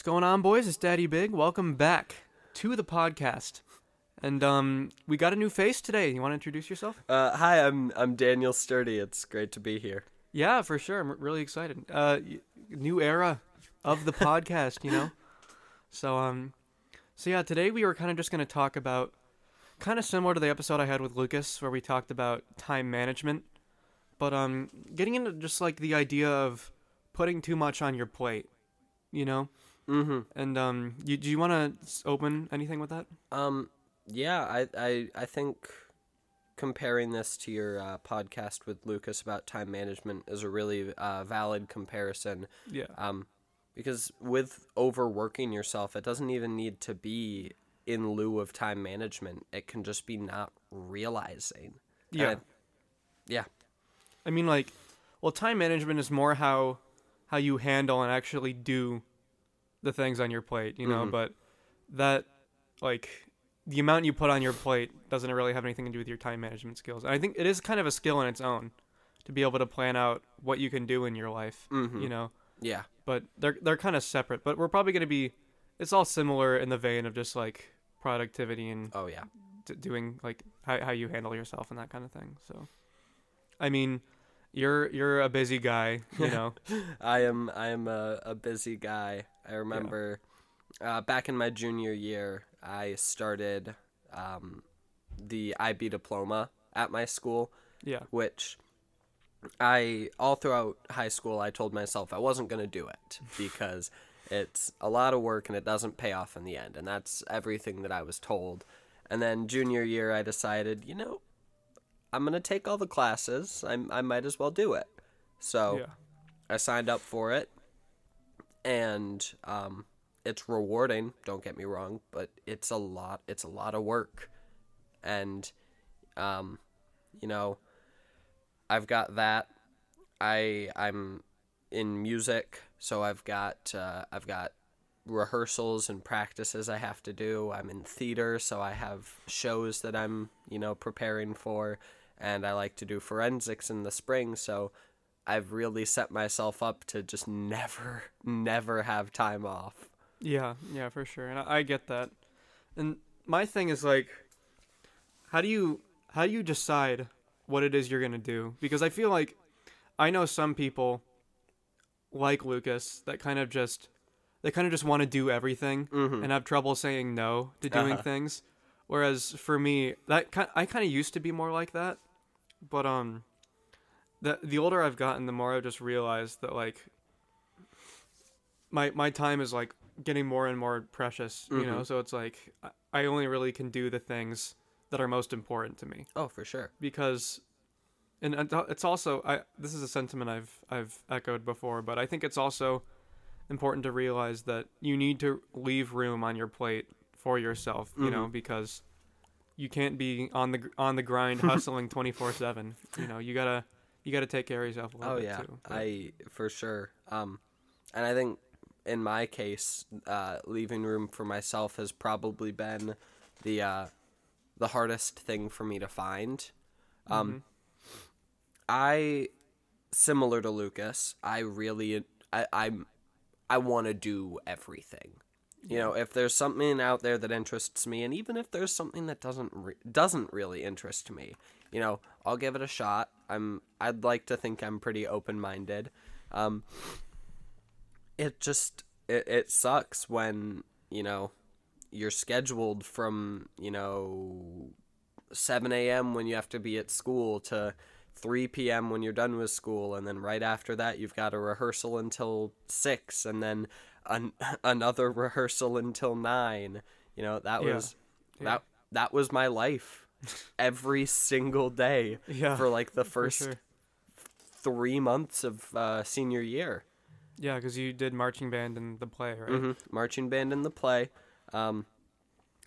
What's going on, boys? It's Daddy Big. Welcome back to the podcast. And um, we got a new face today. You want to introduce yourself? Uh, hi, I'm I'm Daniel Sturdy. It's great to be here. Yeah, for sure. I'm really excited. Uh, new era of the podcast, you know. So um, so yeah, today we were kind of just gonna talk about, kind of similar to the episode I had with Lucas, where we talked about time management, but um, getting into just like the idea of putting too much on your plate, you know. Mm-hmm. And um, you, do you want to open anything with that? Um, yeah, I I I think comparing this to your uh, podcast with Lucas about time management is a really uh, valid comparison. Yeah. Um, because with overworking yourself, it doesn't even need to be in lieu of time management. It can just be not realizing. Yeah. I- yeah. I mean, like, well, time management is more how how you handle and actually do the things on your plate, you know. Mhm. But that, like, the amount you put on your plate doesn't really have anything to do with your time management skills. And I think it is kind of a skill in its own to be able to plan out what you can do in your life, Mhm. you know. Yeah. But they're they're kind of separate. But we're probably gonna be. It's all similar in the vein of just like productivity and Oh yeah. d- doing like how how you handle yourself and that kind of thing. So, I mean, you're you're a busy guy, you know. I am I am a, a busy guy. I remember uh, back in my junior year, I started um, the IB diploma at my school, yeah. which I all throughout high school I told myself I wasn't going to do it because it's a lot of work and it doesn't pay off in the end, and that's everything that I was told. And then junior year, I decided, you know, I'm going to take all the classes. I I might as well do it. So. Yeah. I signed up for it, and um, it's rewarding. Don't get me wrong, but it's a lot. It's a lot of work, and um, you know, I've got that. I I'm in music, so I've got uh, I've got rehearsals and practices I have to do. I'm in theater, so I have shows that I'm you know preparing for, and I like to do forensics in the spring, so. I've really set myself up to just never, never have time off. Yeah, yeah, for sure. And I, I get that. And my thing is like how do you how do you decide what it is you're going to do? Because I feel like I know some people like Lucas that kind of just they kind of just want to do everything Mhm. and have trouble saying no to doing Uh-huh. things. Whereas for me, that ki- I kind of used to be more like that, but um, the the older I've gotten, the more I've just realized that like my my time is like getting more and more precious, you know. Mhm. So it's like I- only really can do the things that are most important to me Oh, for sure. because and and it's also I this is a sentiment I've I've echoed before, but I think it's also important to realize that you need to leave room on your plate for yourself, you know, because you can't be on the on the grind hustling 24/7. You know, you got to you got to take care of yourself a little Oh bit yeah, too. But- I for sure. Um, and I think in my case, uh, leaving room for myself has probably been the uh, the hardest thing for me to find. Um, I similar to Lucas. I really I I'm I want to do everything. You know, if there's something out there that interests me, and even if there's something that doesn't re- doesn't really interest me, you know, I'll give it a shot. I'm I'd like to think I'm pretty open minded. Um, it just it, it sucks when you know you're scheduled from you know 7 a.m. when you have to be at school to 3 p.m. when you're done with school, and then right after that you've got a rehearsal until six, and then an- another rehearsal until nine. You know that Yeah. was Yeah. that that was my life every single day Yeah, for like the first sure. three months of uh, senior year. Yeah, cuz you did marching band in the play, right? hmm Marching band in the play. Um,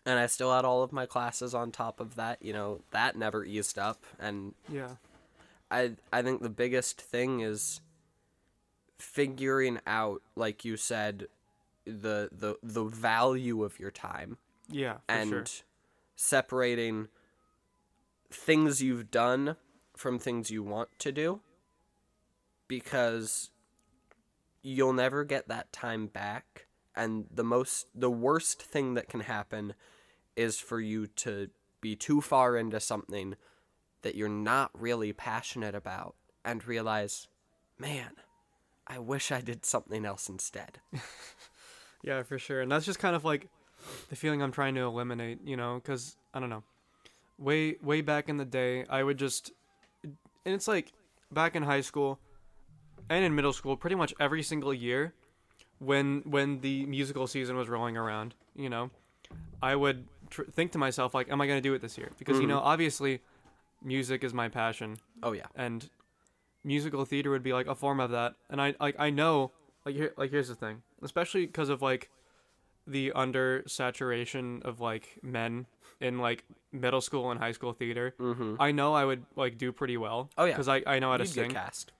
and I still had all of my classes on top of that. You know, that never eased up. And Yeah. I, I think the biggest thing is figuring out, like you said, the, the, the value of your time Yeah, for and sure. separating things you've done from things you want to do because you'll never get that time back and the most the worst thing that can happen is for you to be too far into something that you're not really passionate about and realize, man, I wish I did something else instead. Yeah, for sure. And that's just kind of like the feeling I'm trying to eliminate, you know, cuz I don't know. Way way back in the day, I would just and it's like back in high school and in middle school, pretty much every single year when when the musical season was rolling around, you know, I would tr- think to myself like am I going to do it this year? Because you mm-hmm. know, obviously music is my passion Oh yeah. and musical theater would be like a form of that and i like i know like here like here's the thing especially because of like the under saturation of like men in like middle school and high school theater Mm-hmm. i know i would like do pretty well Oh, yeah. because i i know how to You'd get sing cast.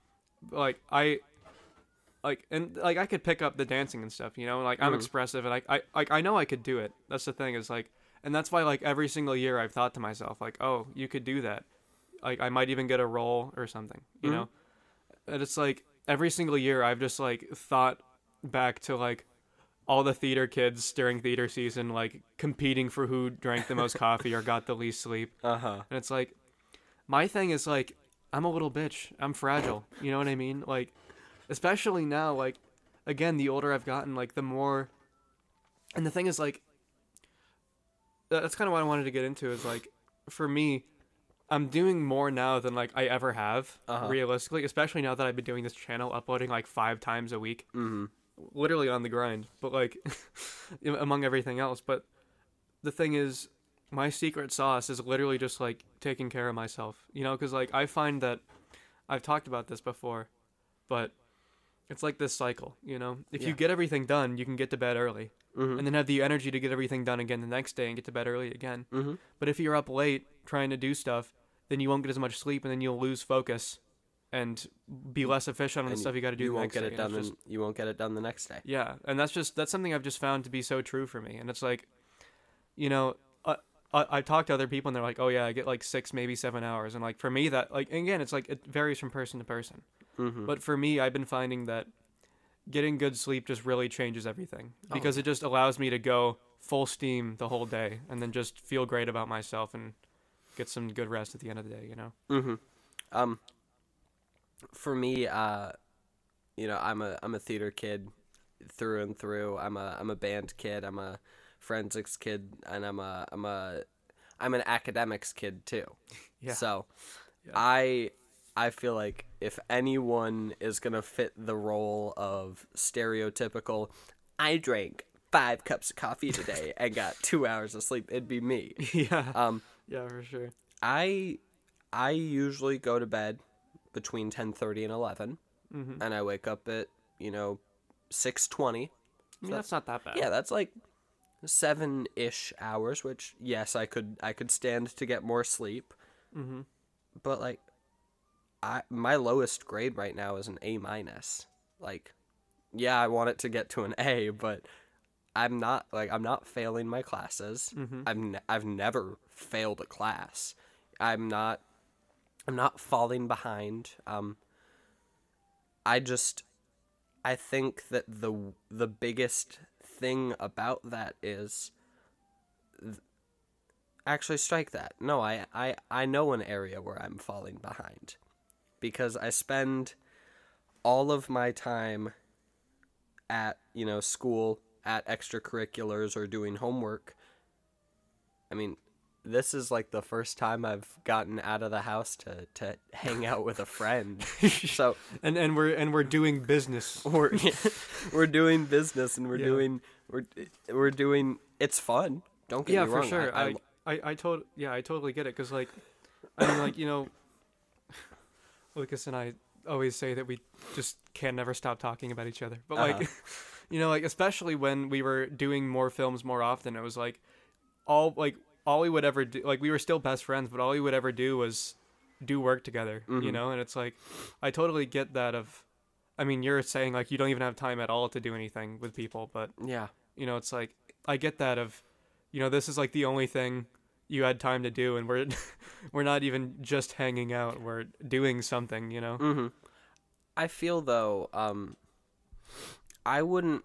like i like and like i could pick up the dancing and stuff you know like i'm Mhm. expressive and I, I like i know i could do it that's the thing is like and that's why like every single year i've thought to myself like oh you could do that like i might even get a role or something you Mhm. know and it's like every single year i've just like thought back to like all the theater kids during theater season like competing for who drank the most coffee or got the least sleep Uh huh. and it's like, my thing is like, I'm a little bitch. I'm fragile. You know what I mean? Like, especially now, like, again, the older I've gotten, like, the more. And the thing is, like, that's kind of what I wanted to get into is like, for me, I'm doing more now than like I ever have, Uh-huh. realistically, especially now that I've been doing this channel, uploading like five times a week Mm-hmm. literally on the grind, but like among everything else. But the thing is, my secret sauce is literally just like taking care of myself, you know, because like I find that I've talked about this before, but it's like this cycle, you know. If Yeah. you get everything done, you can get to bed early, Mm-hmm. and then have the energy to get everything done again the next day and get to bed early again. Mm-hmm. But if you're up late trying to do stuff, then you won't get as much sleep, and then you'll lose focus and be less efficient on the stuff you got to do. You the won't next get day, it done. just- in- you won't get it done the next day. yeah, and that's just that's something I've just found to be so true for me. And it's like, you know, I I, I talk to other people and they're like, oh yeah, I get like six maybe seven hours, and like for me that like again it's like it varies from person to person. Mm-hmm. But for me, I've been finding that getting good sleep just really changes everything Oh. because it just allows me to go full steam the whole day and then just feel great about myself and get some good rest at the end of the day. You know. Mm-hmm. Um, for me, uh, you know, I'm a I'm a theater kid through and through. I'm a I'm a band kid. I'm a forensics kid, and I'm a I'm a I'm an academics kid too. Yeah. So, Yeah. I I feel like if anyone is gonna fit the role of stereotypical, I drank five cups of coffee today and got two hours of sleep, it'd be me. yeah. Um, yeah, for sure. I I usually go to bed between 10:30 and 11 hmm and I wake up at, you know, 6:20. I mean, that's not that bad. Yeah, that's like 7ish hours, which yes, I could I could stand to get more sleep, hmm but like I my lowest grade right now is an A minus. Like yeah, I want it to get to an A, but I'm not like I'm not failing my classes. hmm I've ne- I've never failed a class. I'm not I'm not falling behind. Um I just I think that the the biggest thing about that is th- actually strike that. No, I I I know an area where I'm falling behind because I spend all of my time at, you know, school, at extracurriculars or doing homework. I mean, this is like the first time I've gotten out of the house to, to hang out with a friend. so And and we're and we're doing business. we're we're doing business and we're Yeah. doing we're we're doing it's fun. Don't get yeah, me for wrong. sure. I, I I I, told yeah, I totally get it because like, I mean like you know, Lucas and I always say that we just can never stop talking about each other. But like, Uh-huh. You know, like especially when we were doing more films more often, it was like all like all we would ever do. Like we were still best friends, but all we would ever do was do work together. You Mhm. know, and it's like I totally get that. Of, I mean, you're saying like you don't even have time at all to do anything with people, but yeah. you know, it's like I get that of, you know, this is like the only thing you had time to do, and we're we're not even just hanging out. We're doing something, you know. Mhm. I feel though um I wouldn't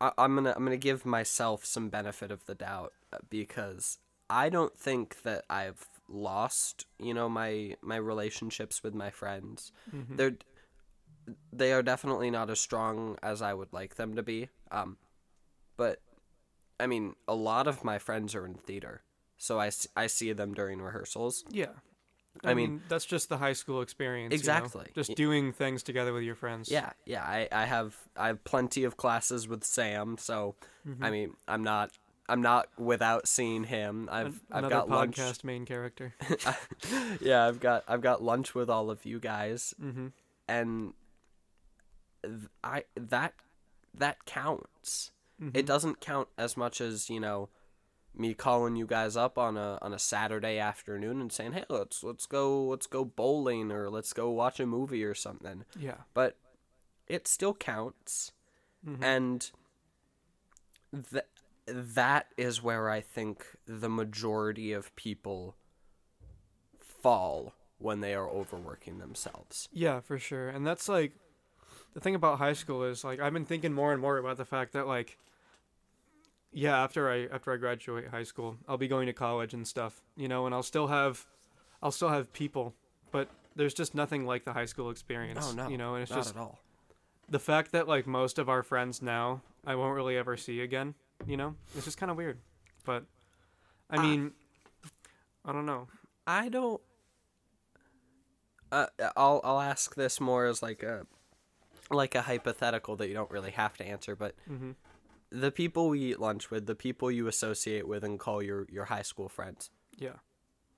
I, I'm gonna I'm gonna give myself some benefit of the doubt uh, because I don't think that I've lost you know my my relationships with my friends. Mhm. They're they are definitely not as strong as I would like them to be. Um, but I mean, a lot of my friends are in theater, so I, I see them during rehearsals. Yeah. I mean- that's just the high school experience. you know? Exactly. Just doing things together with your friends. Yeah, yeah. I, I have I have plenty of classes with Sam, so I mean I'm not I'm not without seeing him. I've I've got lunch. podcast main character. yeah, I've got I've got lunch with all of you guys, hmm and I that that counts. Mm-hmm. It doesn't count as much as you know me calling you guys up on a on a Saturday afternoon and saying, "Hey, let's let's go let's go bowling or let's go watch a movie or something." Yeah. But it still counts, Mhm. and that that is where I think the majority of people fall when they are overworking themselves. Yeah, for sure. And that's like the thing about high school is like I've been thinking more and more about the fact that like yeah, after I after I graduate high school, I'll be going to college and stuff, you know, and I'll still have I'll still have people, but there's just nothing like the high school experience, Oh no, you know, and it's not just at all. the fact that like most of our friends now I won't really ever see again, you know? It's just kind of weird. But I Ah. mean I don't know. I don't. Uh, I'll I'll ask this more as like a like a hypothetical that you don't really have to answer, but Mhm. The people we eat lunch with, the people you associate with and call your your high school friends, Yeah.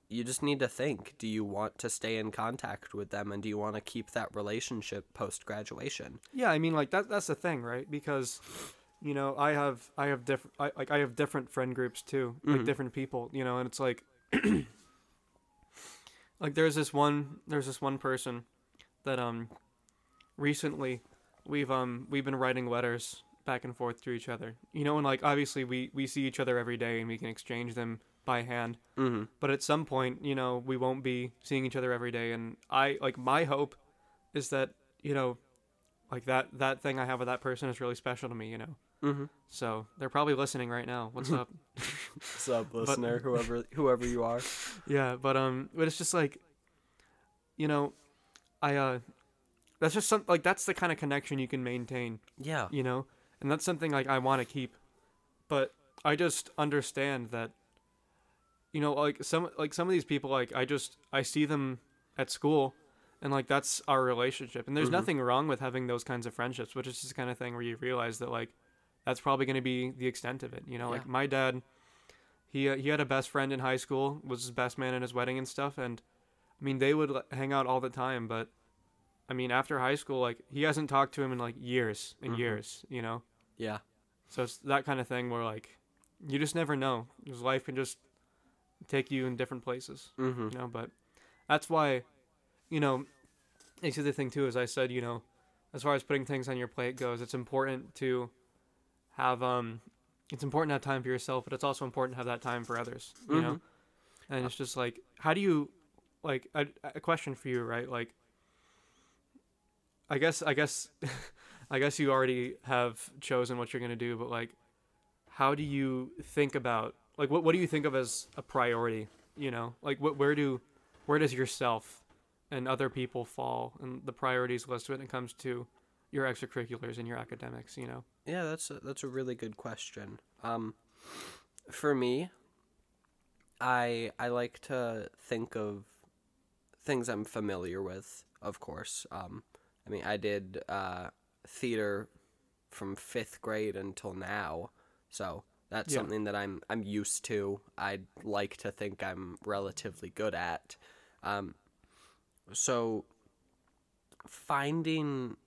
you just need to think: Do you want to stay in contact with them, and do you want to keep that relationship post graduation? Yeah, I mean, like that. That's the thing, right? Because, you know, I have I have different I, like I have different friend groups too, like Mhm. different people, you know, and it's like, like there's this one there's this one person that um, recently we've um we've been writing letters back and forth to each other, you know, and like obviously we we see each other every day and we can exchange them by hand, Mm-hmm. but at some point, you know, we won't be seeing each other every day, and I like my hope is that you know like that that thing I have with that person is really special to me, you know. Mm-hmm. So they're probably listening right now. What's up? What's up, listener? whoever whoever you are. yeah, but um, but it's just like, you know, I uh, that's just some like that's the kind of connection you can maintain, Yeah. you know, and that's something like I want to keep, but I just understand that, you know, like some like some of these people like I just I see them at school. And like that's our relationship, and there's Mhm. nothing wrong with having those kinds of friendships, which is just the kind of thing where you realize that like that's probably going to be the extent of it. You know, like my dad, he uh, he had a best friend in high school, was his best man in his wedding and stuff, and I mean they would hang out all the time. But I mean after high school, like he hasn't talked to him in like years and Mhm. years. You know, Yeah. so it's that kind of thing where like you just never know, because life can just take you in different places Mm-hmm. you know but that's why you know the other thing too is i said you know as far as putting things on your plate goes it's important to have um it's important to have time for yourself but it's also important to have that time for others you know and it's just like how do you like a, a question for you right like i guess i guess i guess you already have chosen what you're going to do but like how do you think about like what, what do you think of as a priority you know like what where do where does yourself and other people fall in the priorities list when it comes to your extracurriculars and your academics you know Yeah, that's a, that's a really good question. Um, for me, I I like to think of things I'm familiar with. Of course, um, I mean, I did uh, theater from fifth grade until now, so that's Yeah. something that I'm I'm used to. I'd like to think I'm relatively good at. Um, so finding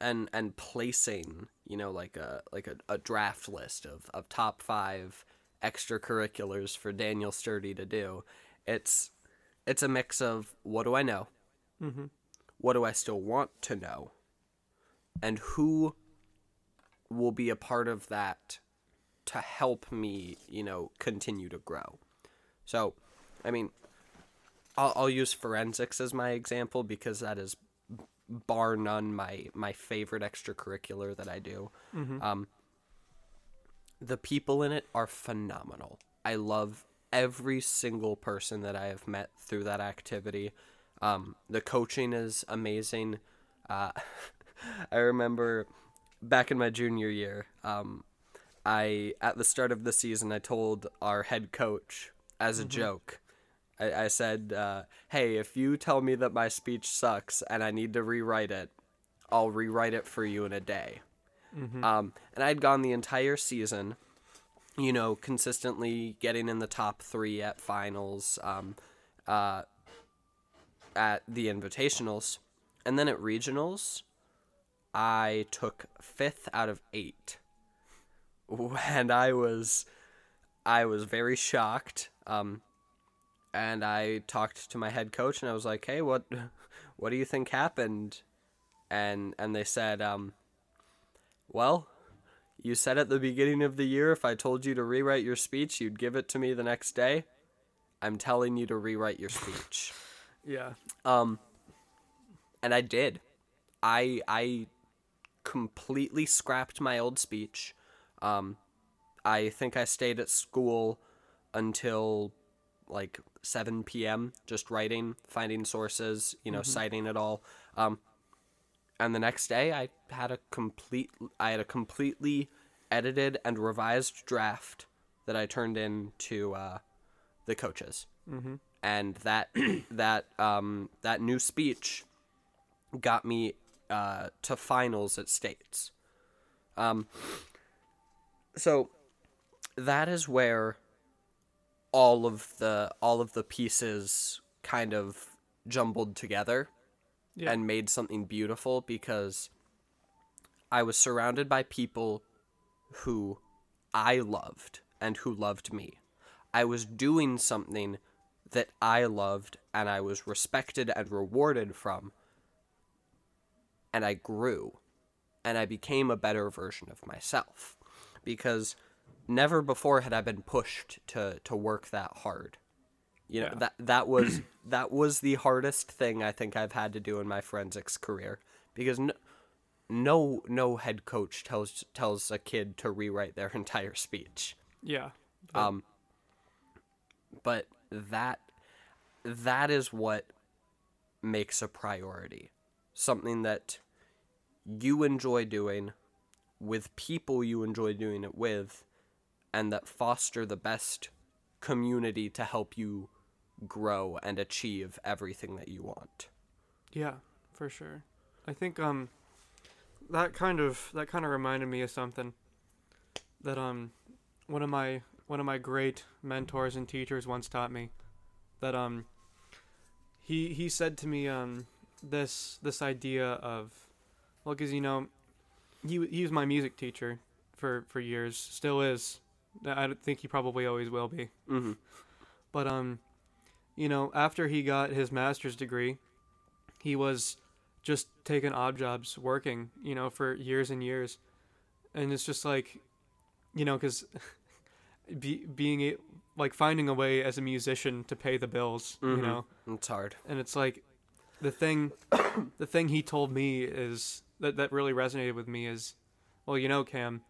and and placing you know like a like a, a draft list of, of top five extracurriculars for Daniel Sturdy to do it's it's a mix of what do I know mm-hmm. What do I still want to know and who will be a part of that to help me you know continue to grow so I mean I'll, I'll use forensics as my example because that is bar none my my favorite extracurricular that I do. Mhm. Um, the people in it are phenomenal. I love every single person that I have met through that activity. Um, the coaching is amazing. Uh, I remember back in my junior year, um, I at the start of the season I told our head coach as a joke. I, I said, uh, "Hey, if you tell me that my speech sucks and I need to rewrite it, I'll rewrite it for you in a day." Um, and I'd gone the entire season, you know, consistently getting in the top three at finals, um, uh, at the invitationals, and then at regionals, I took fifth out of eight, and I was, I was very shocked. Um, and I talked to my head coach, and I was like, "Hey, what, what do you think happened?" And and they said, um, well, you said at the beginning of the year if I told you to rewrite your speech, you'd give it to me the next day. I'm telling you to rewrite your speech. Yeah. Um and I did. I I completely scrapped my old speech. Um I think I stayed at school until like 7 p.m. just writing, finding sources, you know, citing it all. Um and the next day I had a complete I had a completely edited and revised draft that I turned in to uh, the coaches, mm-hmm. And that that um, that new speech got me uh, to finals at states. Um, so that is where all of the all of the pieces kind of jumbled together Yeah. and made something beautiful because I was surrounded by people who I loved and who loved me. I was doing something that I loved and I was respected and rewarded from. And I grew and I became a better version of myself because never before had I been pushed to to work that hard. You know, Yeah. that that was that was the hardest thing I think I've had to do in my forensics career because no no, no head coach tells tells a kid to rewrite their entire speech. Yeah. But- Um, but that that is what makes a priority. Something that you enjoy doing with people you enjoy doing it with and that foster the best community to help you grow and achieve everything that you want. Yeah, for sure. I think um that kind of that kind of reminded me of something that um one of my one of my great mentors and teachers once taught me that um he he said to me um this this idea of well cuz you know he he was my music teacher for for years still is. I think he probably always will be. Hmm but um, you know, after he got his master's degree, he was just taking odd jobs, working, you know, for years and years, and it's just like, you know, because be, being a, like finding a way as a musician to pay the bills, you Mhm. know, It's hard. and it's like the thing the thing he told me is that that really resonated with me is well you know cam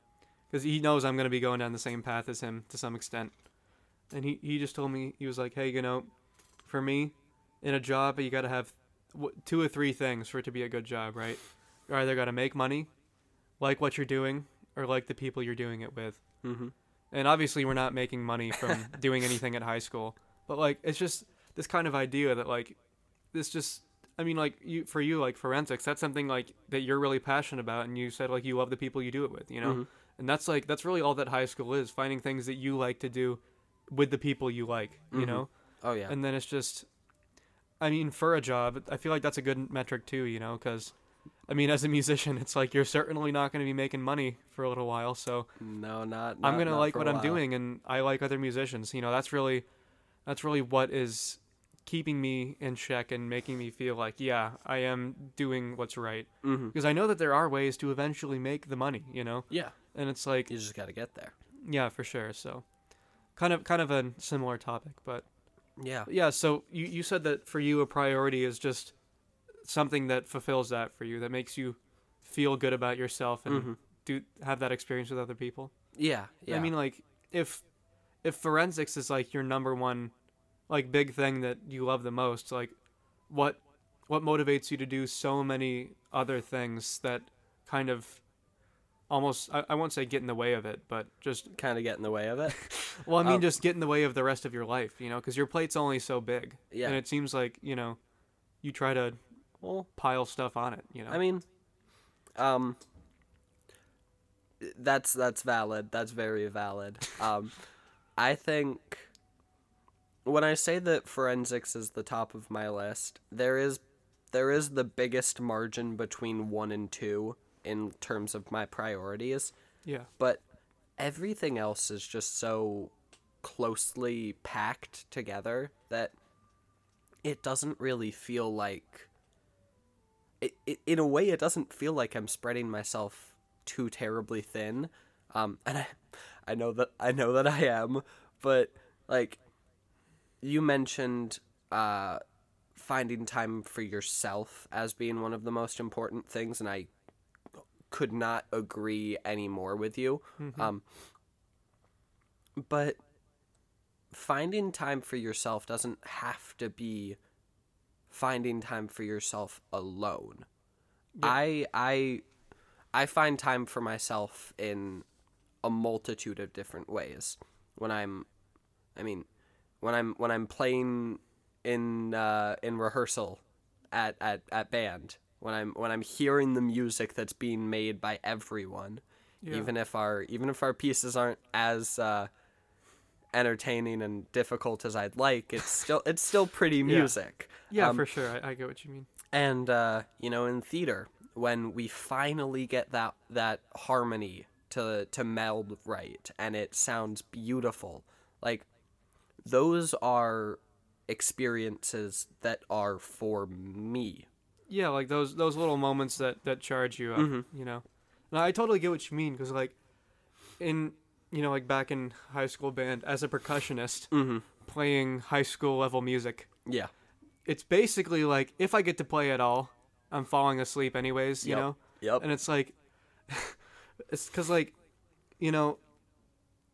because he knows i'm going to be going down the same path as him to some extent. And he, he just told me he was like hey you know for me in a job you got to have two or three things for it to be a good job right? You're either got to make money like what you're doing or like the people you're doing it with. Hmm and obviously we're not making money from doing anything at high school but like it's just this kind of idea that like this just i mean like you for you like forensics that's something like that you're really passionate about and you said like you love the people you do it with you know Mhm. and that's like that's really all that high school is finding things that you like to do with the people you like you Mhm. know Oh yeah. and then it's just i mean for a job i feel like that's a good metric too you know because i mean as a musician it's like you're certainly not going to be making money for a little while so no, not. I'm gonna like what I'm doing, and I like other musicians. You know, that's really, that's really what is keeping me in check and making me feel like, yeah, I am doing what's right. Mhm. Because I know that there are ways to eventually make the money. You know, Yeah, and it's like, you just got to get there. yeah, for sure. So, kind of, kind of a similar topic, but Yeah. yeah. So you you said that for you a priority is just something that fulfills that for you, that makes you feel good about yourself and Mhm. do have that experience with other people. Yeah, yeah. I mean, like if if forensics is like your number one like big thing that you love the most, like what what motivates you to do so many other things that kind of almost I, I won't say get in the way of it, but just kind of get in the way of it. well, I mean, Um, just get in the way of the rest of your life, you know, because your plate's only so big, Yeah. and it seems like you know you try to well, pile stuff on it, you know. I mean, um, that's that's valid. That's very valid. Um, I think when I say that forensics is the top of my list, there is there is the biggest margin between one and two in terms of my priorities, yeah, but everything else is just so closely packed together that it doesn't really feel like it, it, in a way it doesn't feel like I'm spreading myself too terribly thin. Um, and I, I know that I know that I am, but like you mentioned, uh, finding time for yourself as being one of the most important things, and I could not agree any more with you. Um, but finding time for yourself doesn't have to be finding time for yourself alone. I I I find time for myself in a multitude of different ways. When I'm I mean, when I'm when I'm playing in uh, in rehearsal at, at, at band, when I'm when I'm hearing the music that's being made by everyone, Yeah. even if our even if our pieces aren't as uh, entertaining and difficult as I'd like, it's still it's still pretty music. Yeah, Um, for sure. I, I get what you mean. and uh, you know, in theater, when we finally get that that harmony to to meld right, and it sounds beautiful, like those are experiences that are for me. Yeah, like those those little moments that that charge you up, Mm-hmm. you know. And I totally get what you mean because like in you know like back in high school band as a percussionist Mm-hmm. playing high school level music, Yeah. It's basically like if I get to play at all, I'm falling asleep anyways, you Yep. know. Yep. And it's like it's cuz like you know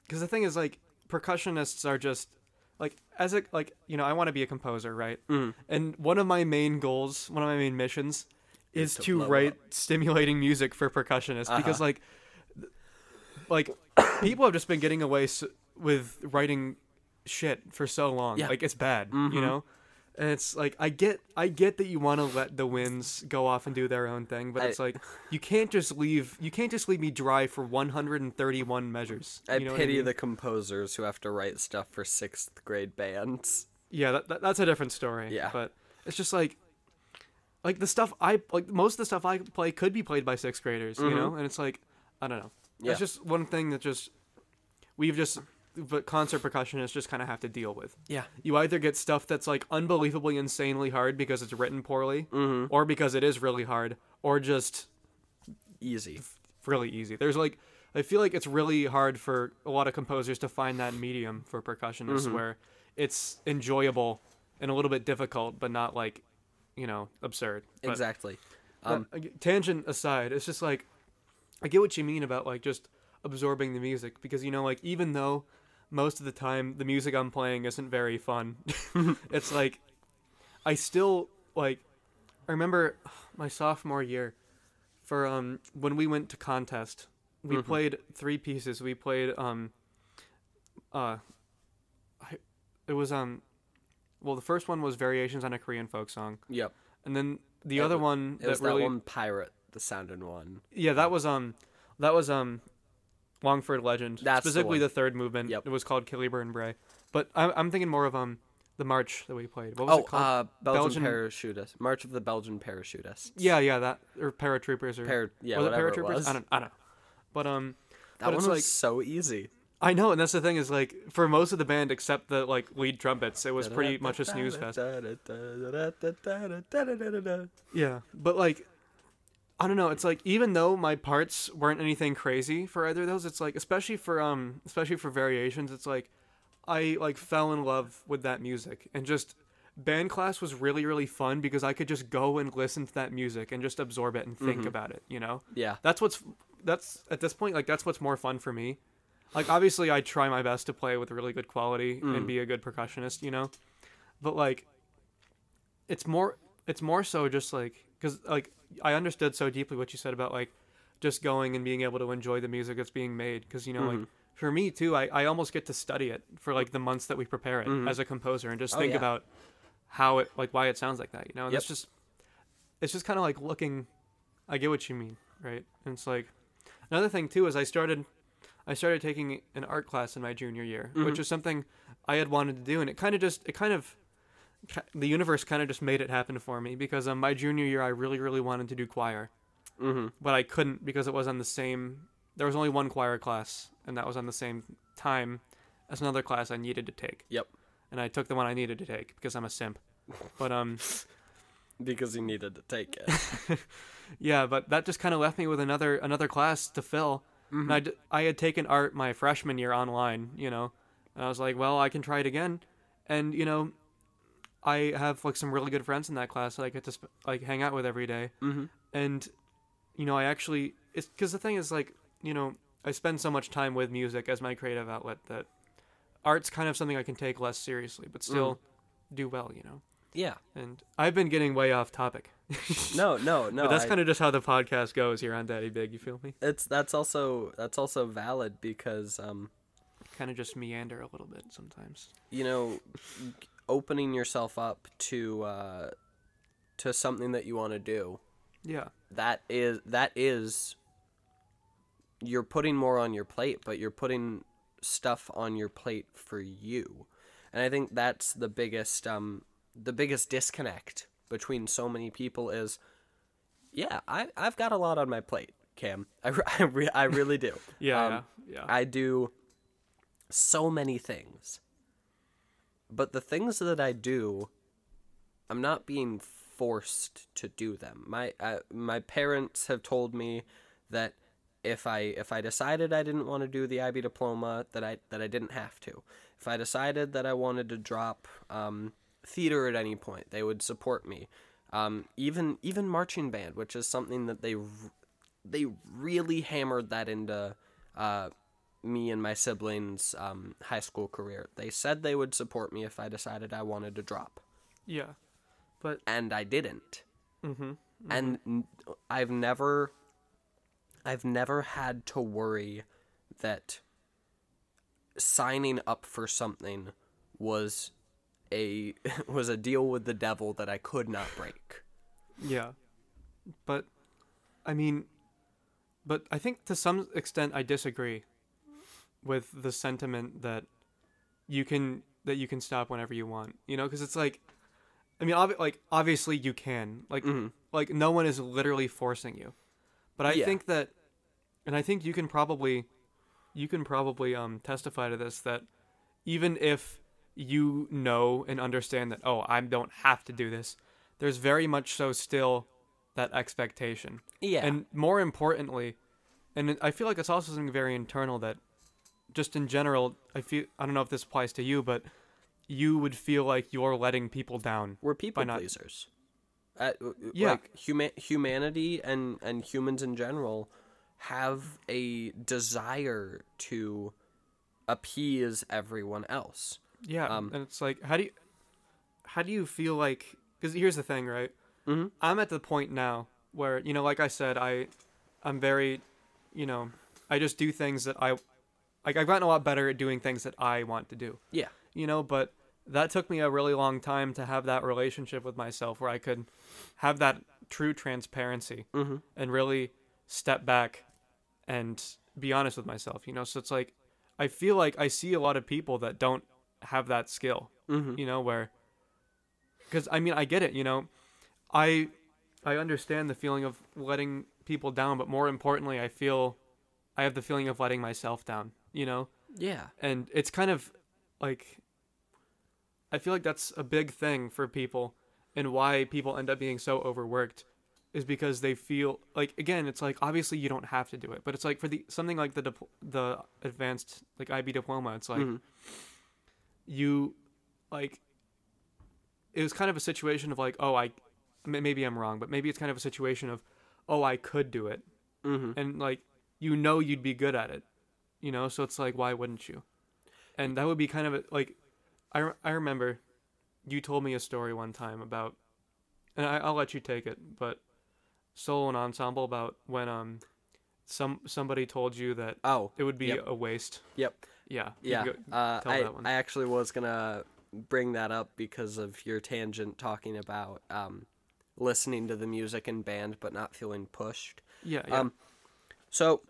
cuz the thing is like percussionists are just like as a like you know I want to be a composer, right? Mhm. And one of my main goals, one of my main missions is, Is to write up. stimulating music for percussionists because Uh-huh. like like people have just been getting away s- with writing shit for so long. Yeah. Like it's bad, Mhm. you know? And it's like I get I get that you want to let the winds go off and do their own thing, but I- it's like you can't just leave you can't just leave me dry for 131 measures. I you know pity mean? the composers who have to write stuff for sixth grade bands. Yeah, that, that, that's a different story. Yeah. But it's just like, like the stuff I like. Most of the stuff I play could be played by sixth graders, you know. And it's like, I don't know. Mm-hmm. Yeah. It's just one thing that just we've just, but concert percussionists just kind of have to deal with. Yeah. You either get stuff that's like unbelievably insanely hard because it's written poorly, Mm-hmm. or because it is really hard, or just Easy. really easy. There's like I feel like it's really hard for a lot of composers to find that medium for percussionists Mm-hmm. where it's enjoyable and a little bit difficult but not like, you know, absurd. But- Exactly. but, Um, uh, tangent aside, it's just like I get what you mean about like just absorbing the music because you know like even though most of the time the music I'm playing isn't very fun, it's like I still like I remember my sophomore year for um when we went to contest we Mhm. played three pieces we played um uh I, it was um well the first one was variations on a Korean folk song Yep. and then the It other one It was that really that one pirate, the sounding one. yeah that was um that was um Longford Legend That's specifically one. the, third movement Yep. it was called Killyburn Brae but I'm I'm thinking more of um the march that we played what was Oh, it called uh, Belgian, Belgian- parachutists. March of the Belgian parachutists. yeah yeah that or paratroopers or Par- yeah, was it whatever it paratroopers was. I don't I don't know but um That but one it's was like- so easy. I know, and that's the thing is like for most of the band except the like lead trumpets, it was pretty much a snooze fest. Yeah, but like I don't know, it's like even though my parts weren't anything crazy for either of those, it's like especially for um especially for variations, it's like I like fell in love with that music and just band class was really really fun because I could just go and listen to that music and just absorb it and think Mhm. about it, you know? Yeah. That's what's that's at this point like that's what's more fun for me like obviously I try my best to play with really good quality Mm. and be a good percussionist, you know. But like it's more it's more so just like cuz like I understood so deeply what you said about like just going and being able to enjoy the music that's being made cuz you know like Mhm. for me too I I almost get to study it for like the months that we prepare it Mhm. as a composer and just Oh, think yeah. about how it like why it sounds like that, you know. And Yep. it's just it's just kind of like looking I get what you mean, right? And it's like another thing too is I started I started taking an art class in my junior year, which Mhm. is something I had wanted to do, and it kind of just it kind of the universe kind of just made it happen for me because um, my junior year I really really wanted to do choir, Mm-hmm. but I couldn't because it was on the same. There was only one choir class, and that was on the same time as another class I needed to take. Yep. And I took the one I needed to take because I'm a simp. But um, Because you needed to take it. yeah, but that just kind of left me with another another class to fill. Mhm. And I, d- I had taken art my freshman year online, you know. And I was like, well, I can try it again. And, you know, I have like some really good friends in that class that I get to sp- like hang out with every day. Mm-hmm. And, you know, I actually, it's because the thing is like, you know, I spend so much time with music as my creative outlet that art's kind of something I can take less seriously, but still do well, you know. Yeah. And I've been getting way off topic. No, no, no. but that's I- kind of just how the podcast goes here on Daddy Big, you feel me? it's that's also that's also valid because um Kind of just meander a little bit sometimes. you know opening yourself up to uh to something that you want to do Yeah. that is that is you're putting more on your plate but you're putting stuff on your plate for you and i think that's the biggest um the biggest disconnect between so many people is yeah i i've got a lot on my plate cam i, I, re- I really do Yeah, Um, yeah, yeah. I do so many things. But the things that I do, I'm not being forced to do them. My uh, my parents have told me that if I if I decided I didn't want to do the IB diploma, that I that I didn't have to. If I decided that I wanted to drop um, theater at any point, they would support me. Um, even even marching band, which is something that they they really hammered that into uh, me and my siblings' um, high school career. They said they would support me if I decided I wanted to drop, yeah. But and I didn't. mm-hmm. And I've never, I've never had to worry that signing up for something was a was a deal with the devil that I could not break. Yeah. But I mean but I think to some extent I disagree with the sentiment that you can that you can stop whenever you want. You know, cuz it's like I mean like obviously you can. Like Mhm. like no one is literally forcing you. But I Yeah. think that and I think you can probably you can probably um testify to this that even if you know and understand that oh I don't have to do this there's very much so still that expectation Yeah. and more importantly and I feel like it's also something very internal that just in general I feel I don't know if this applies to you but you would feel like you're letting people down We're people not- pleasers. Uh, Yeah. Like huma- humanity and, and humans in general have a desire to appease everyone else. Yeah, Um, and it's like, how do you, how do you feel like? Because here's the thing, right? Mhm. I'm at the point now where you know, like I said, I, I'm very, you know, I just do things that I, like I've gotten a lot better at doing things that I want to do. Yeah. You know, but that took me a really long time to have that relationship with myself where I could have that true transparency Mm-hmm. and really step back and be honest with myself. You know, so it's like I feel like I see a lot of people that don't have that skill Mm-hmm. you know where because i mean i get it you know i i understand the feeling of letting people down but more importantly i feel i have the feeling of letting myself down you know Yeah. and it's kind of like i feel like that's a big thing for people and why people end up being so overworked is because they feel like again it's like obviously you don't have to do it but it's like for the something like the the advanced like IB diploma it's like Mhm. you like it was kind of a situation of like oh I maybe I'm wrong but maybe it's kind of a situation of oh I could do it Mm-hmm. and like you know you'd be good at it you know. So it's like, why wouldn't you? And that would be kind of a, like, I re- I remember, you told me a story one time about, and I, I'll let you take it, but solo and ensemble about when um, some somebody told you that Oh, it would be Yep. a waste. yep. Yeah. Yeah. go- Uh, I. I actually was going to bring that up because of your tangent talking about um, listening to the music in band but not feeling pushed. yeah. Yeah. Um, so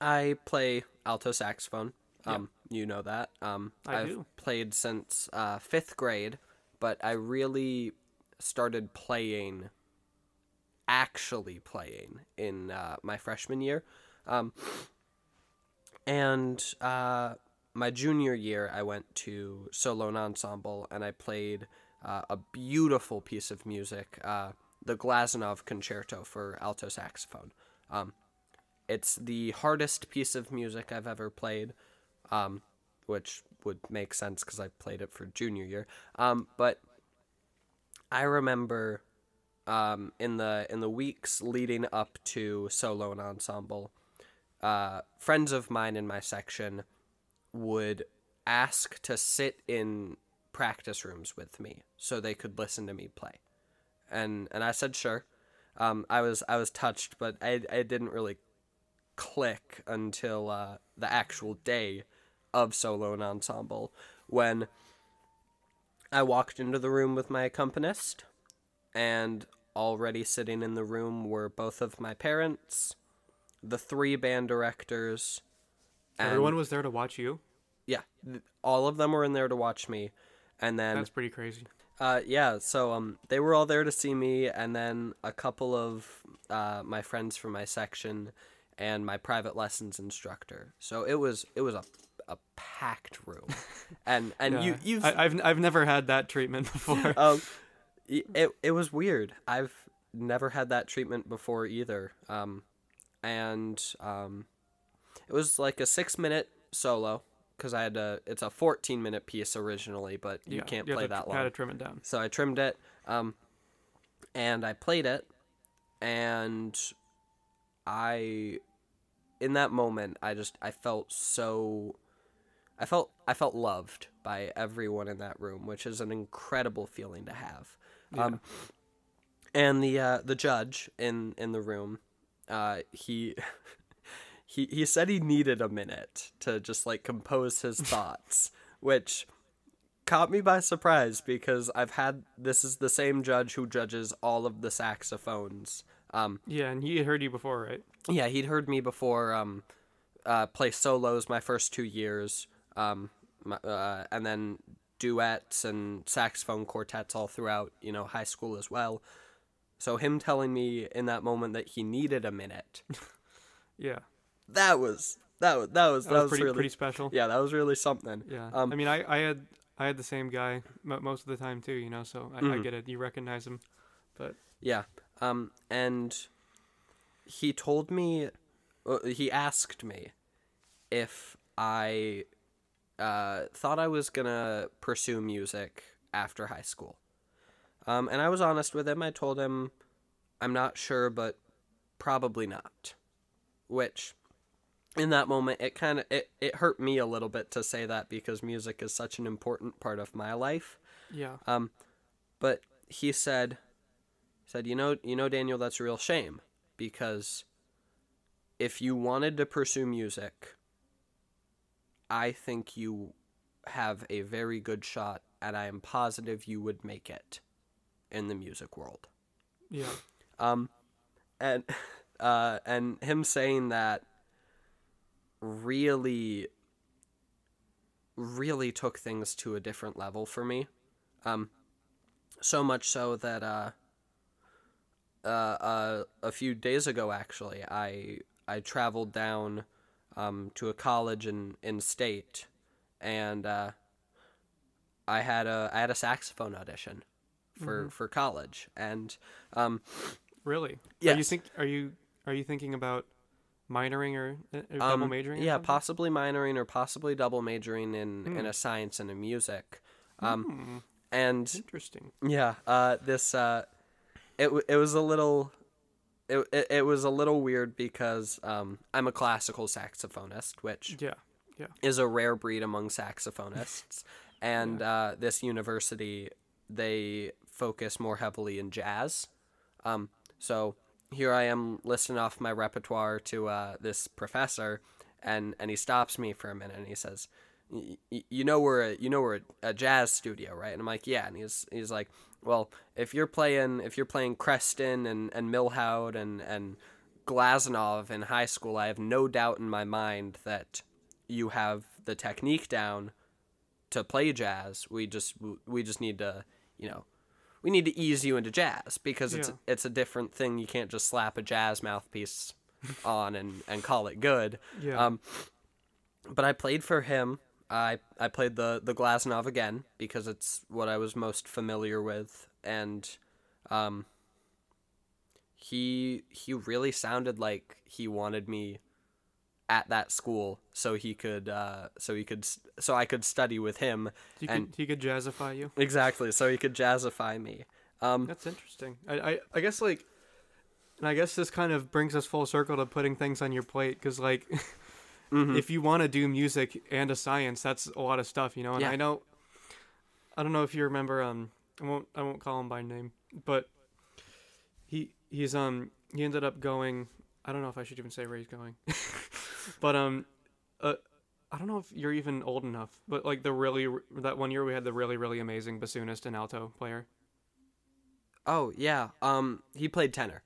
I play alto saxophone. Yeah. Um, you know that. Um, I have do. played since uh, fifth grade, but I really started playing, actually playing in uh, my freshman year. Um, and uh, my junior year, I went to solo and ensemble, and I played uh, a beautiful piece of music, uh, the Glazunov Concerto for alto saxophone. Um, it's the hardest piece of music I've ever played, um, which would make sense because I played it for junior year. Um, but I remember um, in the in the weeks leading up to solo and ensemble, uh, friends of mine in my section would ask to sit in practice rooms with me so they could listen to me play, and and I said sure. Um, I was I was touched, but I I didn't really click until uh, the actual day of solo and ensemble when I walked into the room with my accompanist, and already sitting in the room were both of my parents, the three band directors, and Everyone was there to watch you. yeah, th- all of them were in there to watch me, and then That's pretty crazy. uh, yeah, so um, they were all there to see me, and then a couple of uh, my friends from my section, and my private lessons instructor. So it was it was a a packed room, and and you Yeah. you've I, I've I've never had that treatment before. um, it it was weird. I've never had that treatment before either. Um, and um, it was like a six minute solo because I had to. It's a fourteen minute piece originally, but you Yeah, can't have play to- that long. Had to trim it down. So I trimmed it, um, and I played it, and I, in that moment, I just I felt so, I felt I felt loved by everyone in that room, which is an incredible feeling to have. Um, and the uh, the judge in in the room, uh, he. He, he said he needed a minute to just like compose his thoughts, which caught me by surprise because I've had this is the same judge who judges all of the saxophones. Um, Yeah, and he had heard you before, right? yeah, he'd heard me before um, uh, play solos my first two years, um, my, uh, and then duets and saxophone quartets all throughout you know high school as well. So him telling me in that moment that he needed a minute, Yeah, that was that was that was that, that, was, was pretty really pretty special. yeah that was really something. Yeah. Um, I mean, I, I had I had the same guy most of the time too, you know. So I, I Mhm. get it. You recognize him, but Yeah. Um, and he told me, uh, he asked me if I uh, thought I was gonna pursue music after high school. Um, and I was honest with him. I told him, I'm not sure, but probably not. Which, in that moment, it kind of it, it hurt me a little bit to say that because music is such an important part of my life. yeah, Um, but he said, said you know you know Daniel that's a real shame because if you wanted to pursue music, I think you have a very good shot, and I am positive you would make it in the music world. yeah, Um, and uh, and him saying that really, really took things to a different level for me. Um, so much so that uh, uh, uh, a few days ago, actually, I I traveled down um, to a college in in state, and uh, I had a I had a saxophone audition for for college, and um, really. Are you think are you are you thinking about minoring or, uh, or double Um, majoring? or Yeah, something? possibly minoring or possibly double majoring in in Hmm. a science and a music. Um, Hmm, and interesting. yeah, uh, this uh, it it was a little it, it, it was a little weird because um, I'm a classical saxophonist, which Yeah. Yeah. is a rare breed among saxophonists. And uh, this university, they focus more heavily in jazz. Um, so here I am listening off my repertoire to uh, this professor, and, and he stops me for a minute and he says, "Y- y- "You know we're a, you know we're a, a jazz studio, right?" And I'm like, "Yeah." And he's he's like, "Well, if you're playing if you're playing Creston and and Milhaud and and Glazunov in high school, I have no doubt in my mind that you have the technique down to play jazz. We just we just need to, you know, we need to ease you into jazz because it's Yeah. it's a different thing. You can't just slap a jazz mouthpiece on and and call it good. Yeah. Um, but I played for him. I I played the the Glazunov again because it's what I was most familiar with, and um, he he really sounded like he wanted me at that school so he could uh, so he could so I could study with him he and could he could jazzify you. exactly so he could jazzify me. Um, That's interesting. I, I, I guess like, and I guess this kind of brings us full circle to putting things on your plate because like, mhm. if you want to do music and a science, that's a lot of stuff, you know. And Yeah. I know, I don't know if you remember. Um, I won't I won't call him by name, but he he's um he ended up going. I don't know if I should even say where he's going, but um, uh, I don't know if you're even old enough, but like the really that one year we had the really really amazing bassoonist and alto player. oh yeah, um, he played tenor.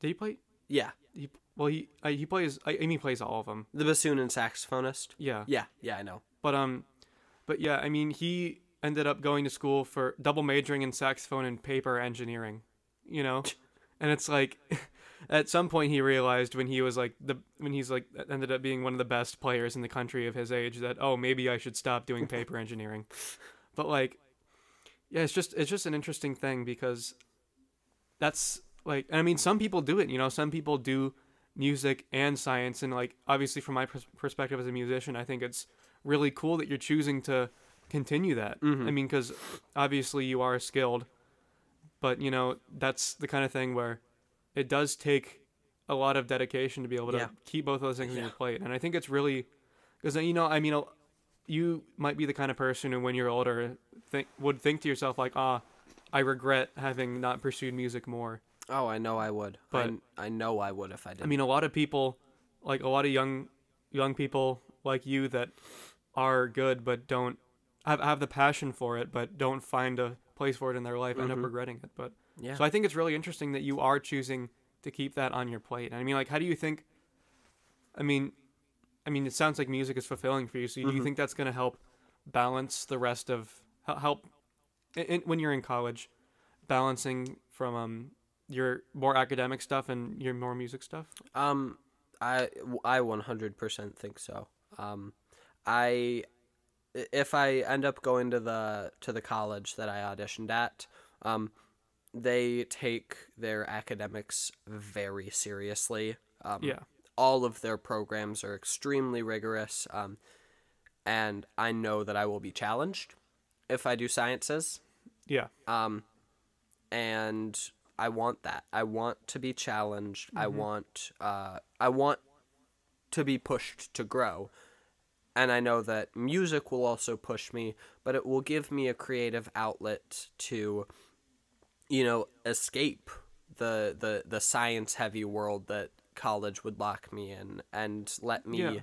Did he play? Yeah, He well he I, he plays I, I mean he plays all of them. the bassoon and saxophonist. Yeah. Yeah, yeah, I know. But um but yeah, I mean he ended up going to school for double majoring in saxophone and paper engineering, you know? And it's like at some point he realized when he was like the when he's like ended up being one of the best players in the country of his age that oh maybe I should stop doing paper engineering. But like yeah, it's just it's just an interesting thing because that's like and I mean some people do it, you know, some people do music and science and like obviously from my pers- perspective as a musician, I think it's really cool that you're choosing to continue that. Mhm. I mean cuz obviously you are skilled, but you know, that's the kind of thing where it does take a lot of dedication to be able to Yeah. keep both of those things on Yeah. your plate. And I think it's really because you know, I mean, you might be the kind of person who, when you're older, think would think to yourself like, ah, I regret having not pursued music more. Oh, I know I would. But- I, I know I would if I did. I mean, a lot of people, like a lot of young, young people like you that are good but don't have have the passion for it, but don't find a place for it in their life, end up Mhm. regretting it. But yeah. so I think it's really interesting that you are choosing to keep that on your plate. And I mean, like, how do you think? I mean, I mean, it sounds like music is fulfilling for you. So do you Mhm. think that's going to help balance the rest of help in, in, when you're in college, balancing from um your more academic stuff and your more music stuff? Um, I I one hundred percent think so. Um, I if I end up going to the to the college that I auditioned at, um, they take their academics very seriously. Um, Yeah. all of their programs are extremely rigorous. Um, and I know that I will be challenged if I do sciences. Yeah. Um, and I want that. I want to be challenged. I Mhm. want. Uh, I want to be pushed to grow. And I know that music will also push me, but it will give me a creative outlet to, you know, escape the the the science heavy world that college would lock me in, and let me, Yeah.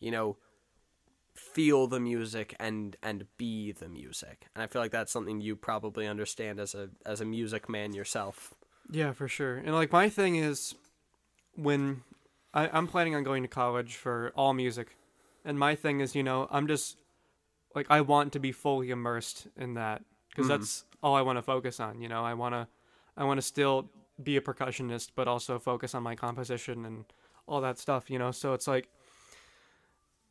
you know, feel the music and and be the music. And I feel like that's something you probably understand as a as a music man yourself. Yeah, for sure. And like my thing is, when I, I'm planning on going to college for all music, and my thing is, you know, I'm just like I want to be fully immersed in that because Mhm. that's all I want to focus on. You know, I wanna I want to still be a percussionist, but also focus on my composition and all that stuff. You know, so it's like.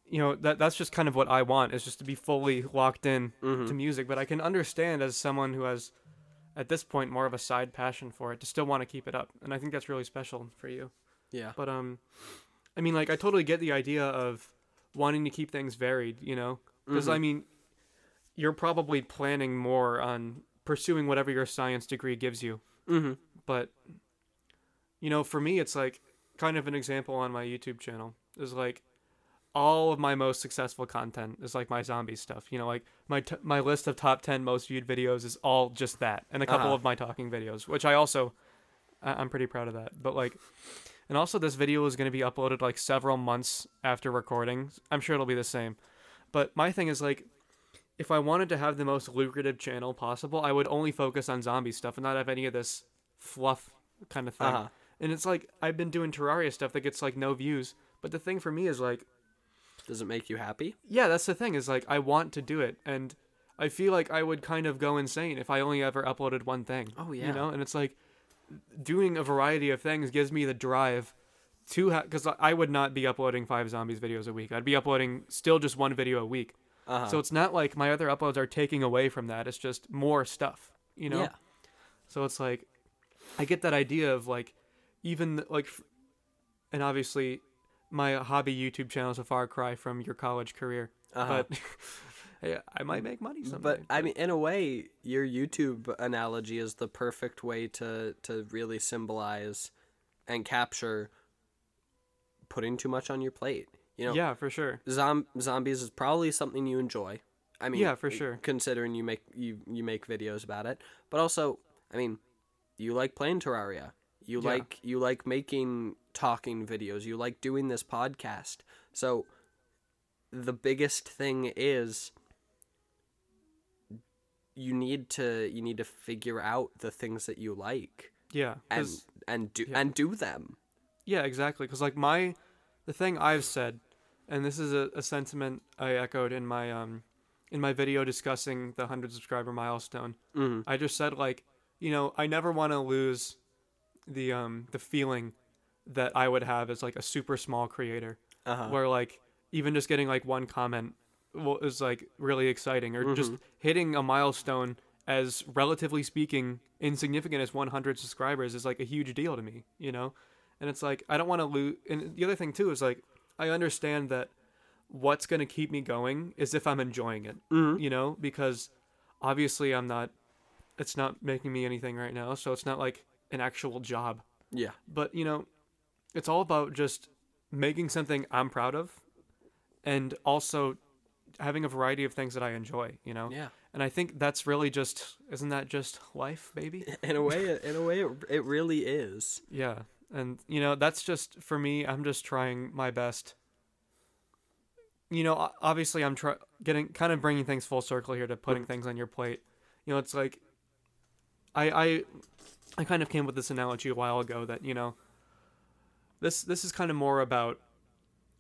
You know that that's just kind of what I want is just to be fully locked in Mhm. to music, but I can understand as someone who has at this point more of a side passion for it to still want to keep it up. And I think that's really special for you. Yeah. But um I mean like I totally get the idea of wanting to keep things varied, you know? Cuz I Mhm. mean you're probably planning more on pursuing whatever your science degree gives you. Mhm. But you know, for me, it's like kind of an example on my YouTube channel is like all of my most successful content is like my zombie stuff. You know, like my t- my list of top ten most viewed videos is all just that, and a couple Uh-huh. of my talking videos, which I also I- I'm pretty proud of that. But like, and also this video is going to be uploaded like several months after recording. I'm sure it'll be the same. But my thing is like, if I wanted to have the most lucrative channel possible, I would only focus on zombie stuff and not have any of this fluff kind of thing. Uh-huh. And it's like I've been doing Terraria stuff that gets like no views. But the thing for me is like, Does it make you happy? yeah, that's the thing is like I want to do it, and I feel like I would kind of go insane if I only ever uploaded one thing. Oh, yeah. you know, and it's like doing a variety of things gives me the drive to have because I would not be uploading five zombies videos a week. I'd be uploading still just one video a week. Uh-huh. So it's not like my other uploads are taking away from that. It's just more stuff, you know. Yeah. So it's like I get that idea of like even like and obviously my hobby YouTube channel is a far cry from your college career, Uh-huh. but hey, I might make money someday. But I mean, in a way, your YouTube analogy is the perfect way to to really symbolize and capture putting too much on your plate. You know, yeah, for sure. zom- zombies is probably something you enjoy. I mean, Yeah, for sure. Considering you make you you make videos about it, but also, I mean, you like playing Terraria. You Yeah. like you like making talking videos. You like doing this podcast. So, the biggest thing is you need to you need to figure out the things that you like Yeah, And and do yeah. and do them. Yeah, exactly. Because like my, the thing I've said, and this is a, a sentiment I echoed in my um, in my video discussing the hundred subscriber milestone. hmm I just said like, you know, I never want to lose the um the feeling that I would have as like a super small creator, Uh-huh. where like even just getting like one comment was like really exciting, or just hitting a milestone as relatively speaking insignificant as 100 subscribers is like a huge deal to me, you know. And it's like I don't want to lose. And the other thing too is like I understand that what's gonna keep me going is if I'm enjoying it, Mhm. you know, because obviously I'm not. It's not making me anything right now, so it's not like an actual job Yeah. but you know it's all about just making something i'm proud of and also having a variety of things that i enjoy you know? Yeah. and i think that's really just isn't that just life baby? In a way, in a way, it, it really is. yeah. And you know that's just for me i'm just trying my best. You know obviously i'm try- getting kind of bringing things full circle here to putting things on your plate. You know it's like i i i kind of came with this analogy a while ago that you know this this is kind of more about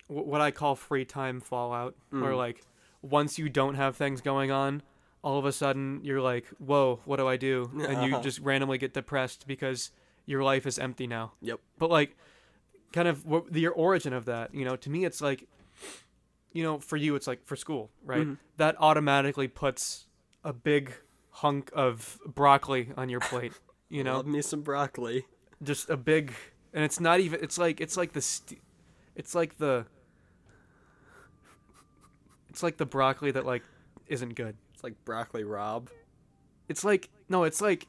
wh- what i call free time fallout where Mm. like once you don't have things going on all of a sudden you're like whoa what do i do and you just randomly get depressed because your life is empty now Yep. but like kind of what the origin of that you know to me it's like you know for you it's like for school right Mhm. that automatically puts a big hunk of broccoli on your plate you know Love me some broccoli. just a big and it's not even it's like it's like the st- it's like the it's like the broccoli that like isn't good It's like broccoli rabe. it's like no it's like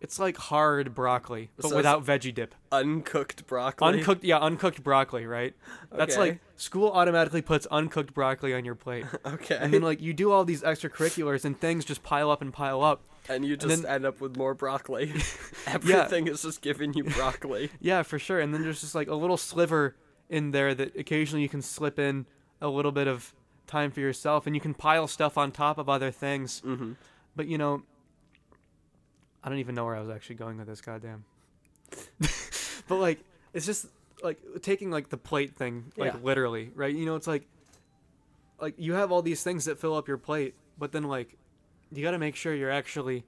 it's like hard broccoli but So without veggie dip Uncooked broccoli. uncooked yeah uncooked broccoli right that's Okay. like school automatically puts uncooked broccoli on your plate Okay. and then like you do all these extracurriculars and things just pile up and pile up and you just then- end up with more broccoli. Everything is just giving you broccoli. yeah for sure and then there's just like a little sliver in there that occasionally you can slip in a little bit of time for yourself and you can pile stuff on top of other things Mm-hmm. but you know i don't even know where i was actually going with this goddamn but like it's just like taking like the plate thing like Yeah. literally right you know it's like like you have all these things that fill up your plate but then like you got to make sure you're actually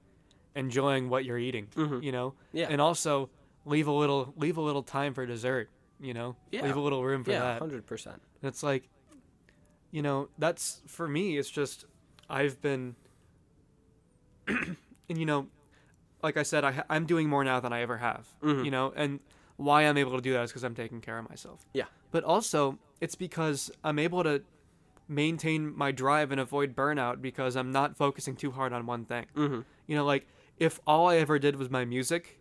enjoying what you're eating Mhm. you know Yeah. and also leave a little leave a little time for dessert you know Yeah. leave a little room for yeah, that hundred percent. and it's like, you know, that's for me. It's just I've been, and you know, like I said, I I'm doing more now than I ever have. Mhm. You know, and why I'm able to do that is because I'm taking care of myself. Yeah. But also, it's because I'm able to maintain my drive and avoid burnout because I'm not focusing too hard on one thing. Mm-hmm. You know, like if all I ever did was my music,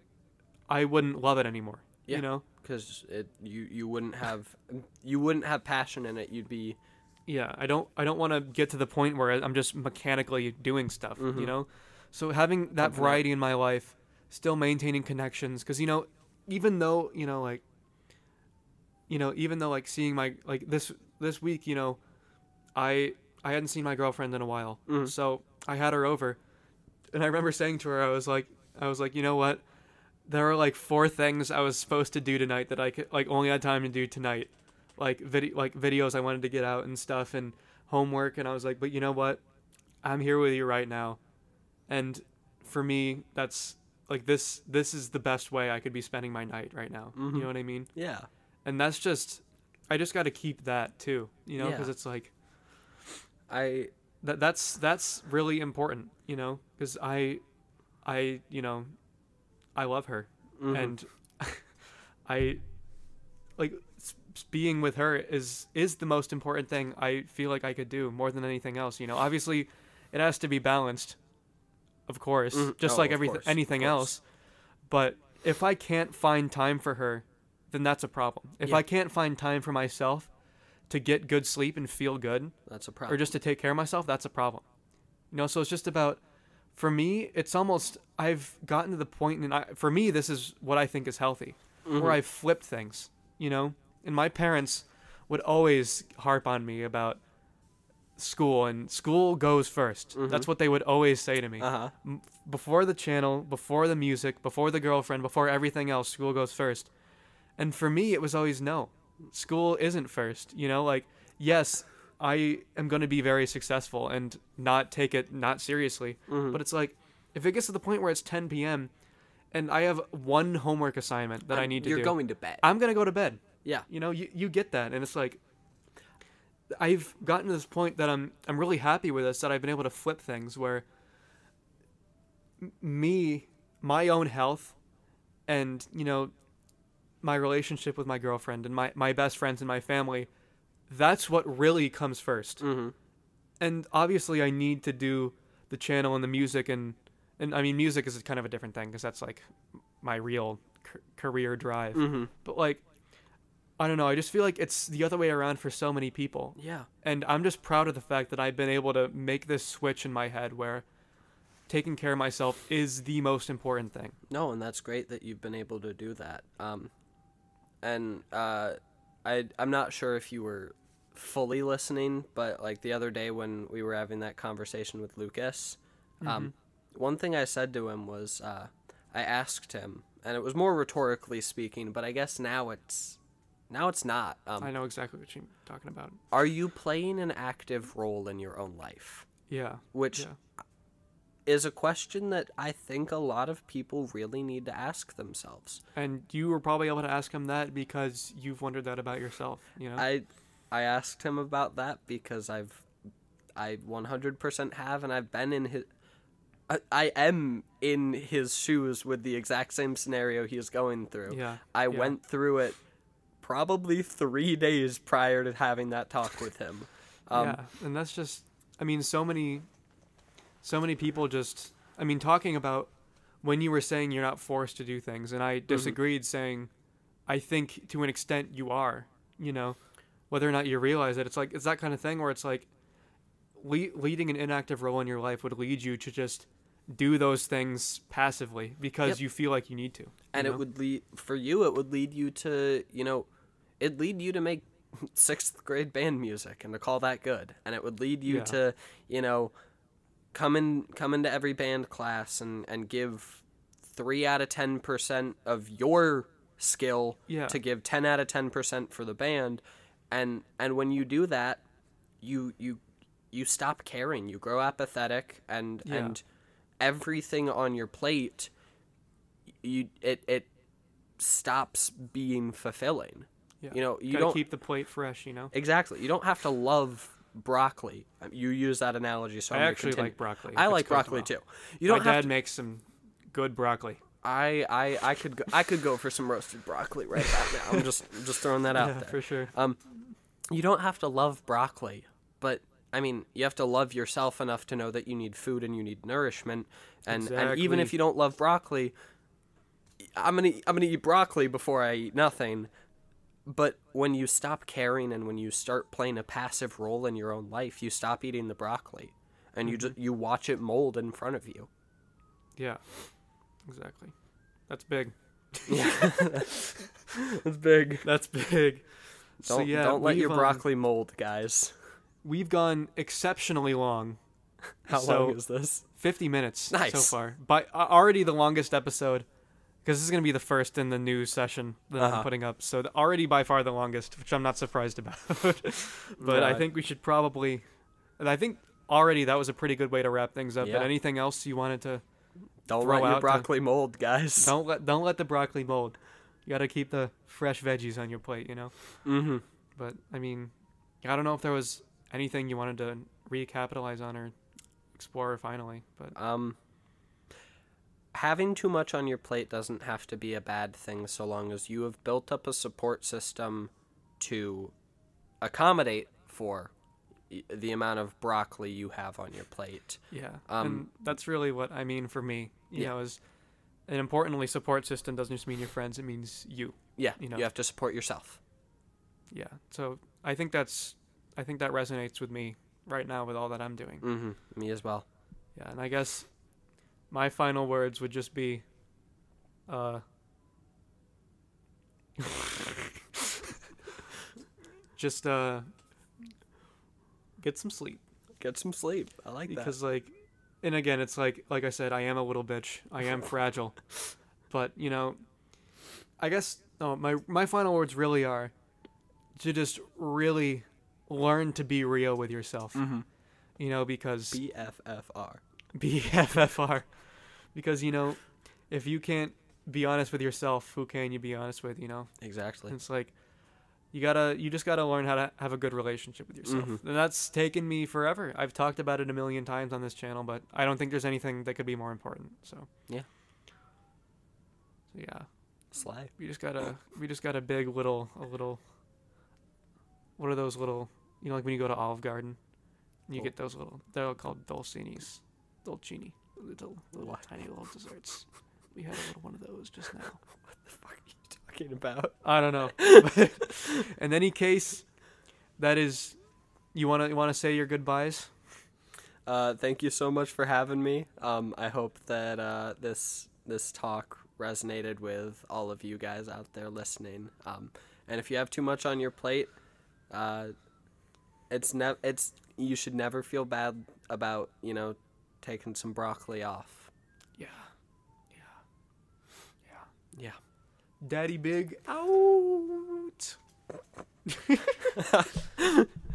I wouldn't love it anymore. Yeah. You know? because it you you wouldn't have you wouldn't have passion in it. You'd be Yeah, I don't I don't want to get to the point where I'm just mechanically doing stuff, Mhm. you know? So having that variety in my life, still maintaining connections cuz you know, even though, you know, like you know, even though like seeing my like this this week, you know, I I hadn't seen my girlfriend in a while. Mhm. So, I had her over. And I remember saying to her I was like I was like, "You know what? There are like four things I was supposed to do tonight that I could like only had time to do tonight." like video like videos I wanted to get out and stuff and homework and I was like, but you know what? I'm here with you right now. And for me, that's like this this is the best way I could be spending my night right now. Mhm. You know what I mean? yeah And that's just I just got to keep that too, you know, Yeah. cuz it's like I that that's that's really important, you know, cuz I I, you know, I love her mhm. and I like being with her is is the most important thing I feel like I could do more than anything else. You know, obviously, it has to be balanced, of course, Mhm. just Oh, like everything anything else. But if I can't find time for her, then that's a problem. If Yeah. I can't find time for myself to get good sleep and feel good, that's a problem. or just to take care of myself, that's a problem. You know, so it's just about for me, it's almost I've gotten to the point and I for me this is what I think is healthy. Mhm. Where I've flipped things, you know? And my parents would always harp on me about school and school goes 1st Mhm. That's what they would always say to me. uh-huh Before the channel, before the music, before the girlfriend, before everything else, school goes first. And for me it was always no. School isn't first, you know? Like yes, I am going to be very successful and not take it not seriously. Mhm. But it's like, if it gets to the point where it's 10 p.m. and I have one homework assignment that I I'm- need to you're do, going to bed I'm gonna go to bed. yeah You know, you, you get that, and it's like, I've gotten to this point that I'm I'm really happy with this that I've been able to flip things where me, my own health, and you know, my relationship with my girlfriend and my my best friends and my family, that's what really comes 1st mm-hmm. and obviously I need to do the channel and the music and and I mean music is kind of a different thing because that's like my real c- career drive. Mm-hmm. But like I don't know, I just feel like it's the other way around for so many people. yeah And I'm just proud of the fact that I've been able to make this switch in my head where taking care of myself is the most important thing. No, and that's great that you've been able to do that. Um, and uh, I I'm not sure if you were fully listening, but like the other day when we were having that conversation with Lucas, um, one thing I said to him was uh, I asked him, and it was more rhetorically speaking, but I guess now it's now it's not. Um, I know exactly what you're talking about. are you playing an active role in your own life? Yeah. Which Yeah. Is a question that I think a lot of people really need to ask themselves. And you were probably able to ask him that because you've wondered that about yourself, you know? I I asked him about that because I've I 100% have and I've been in his I, I am in his shoes with the exact same scenario he's going through. yeah. I yeah. went through it probably 3 days prior to having that talk with him. Um yeah, and that's just I mean so many so many people just I mean talking about when you were saying you're not forced to do things and I mm-hmm. disagreed saying I think to an extent you are, you know, whether or not you realize it. It's like it's that kind of thing where it's like le- leading an inactive role in your life would lead you to just do those things passively because Yep. you feel like you need to. you and know? it would lead for you it would lead you to, you know, it'd lead you to make 6th grade band music and to call that good. And it would lead you Yeah. to, you know, come in come into every band class and and give 3 out of 10% of your skill Yeah. to give 10 out of 10% for the band and and when you do that you you you stop caring you grow apathetic and Yeah. and everything on your plate you it it stops being fulfilling Yeah. you know you Gotta don't keep the plate fresh, you know. exactly you don't have to love broccoli Um, you use that analogy so I I'm actually like broccoli. i like broccoli too you My don't have dad to, makes some good broccoli. I, I i could go, i could go for some roasted broccoli right now i'm just just throwing that out yeah, there for sure. Um, you don't have to love broccoli, but I mean, you have to love yourself enough to know that you need food and you need nourishment. And and even if you don't love broccoli, I'm gonna I'm gonna eat broccoli before I eat nothing. But when you stop caring and when you start playing a passive role in your own life, you stop eating the broccoli, and you just you watch it mold in front of you. Yeah. Exactly. That's big. Yeah, that's big. That's big. Don't so yeah, don't let your um, broccoli mold, guys. We've gone exceptionally long. How so- long is this? 50 minutes so far. By uh, already the longest episode because this is going to be the first in the new session that I'm Uh-huh. putting up. So the, already by far the longest, which I'm not surprised about. but I think we should probably and I think already that was a pretty good way to wrap things up. Yeah. But anything else you wanted to Don't throw let your to- broccoli mold, guys. don't let don't let the broccoli mold. You got to keep the fresh veggies on your plate, you know. Mm-hmm. But I mean, I don't know if there was anything you wanted to recapitalize on or explore finally, but Um, having too much on your plate doesn't have to be a bad thing so long as you have built up a support system to accommodate for the amount of broccoli you have on your plate. Yeah, Um, and that's really what I mean for me. You Yeah. know, is an importantly support system doesn't just mean your friends; it means you. Yeah, You know. you, have to support yourself. Yeah. So I think that's, I think that resonates with me right now with all that I'm doing. Mm-hmm. Me as well. Yeah, and I guess my final words would just be, uh, just uh, get some sleep. Get some sleep. I like because like and again it's like like i said i am a little bitch i am fragile but you know i guess no my my final words really are to just really learn to be real with yourself. Mm-hmm. you know because BFFR. bffr because you know if you can't be honest with yourself who can you be honest with you know Exactly. it's like you gotta you just gotta learn how to have a good relationship with yourself Mhm. and that's taken me forever i've talked about it a million times on this channel but i don't think there's anything that could be more important so Yeah. so yeah Slay. we just got a we just got a big little a little what are those little you know like when you go to olive garden you Oh. get those little they're called dolcinis dolcini little little tiny little desserts we had a little one of those just now What the fuck are you talking about? I don't know. In any case, that is, you wanna you wanna say your goodbyes. Uh, thank you so much for having me. Um, I hope that uh, this this talk resonated with all of you guys out there listening. Um, and if you have too much on your plate, uh, it's never it's you should never feel bad about you know taking some broccoli off. Yeah, yeah, yeah. Yeah. Daddy Big out.